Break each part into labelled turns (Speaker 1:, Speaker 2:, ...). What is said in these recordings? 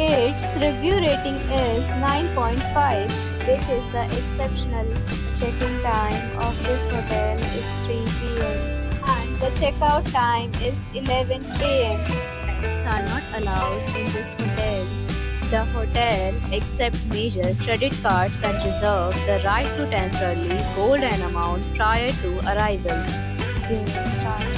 Speaker 1: Its review rating is 9.5, which is the exceptional. Check-in time of this hotel is 3 p.m. and the checkout time is 11 a.m. Pets are not allowed in this hotel. The hotel accepts major credit cards and reserves the right to temporarily hold an amount prior to arrival. Guests are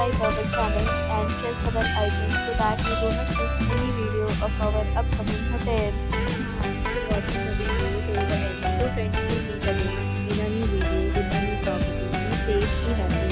Speaker 1: subscribe our channel and press the bell icon so that you do not miss any video of our upcoming hotel. Watching the video till the end. So friends, we'll meet again in a new video with a new property. Be safe, be happy.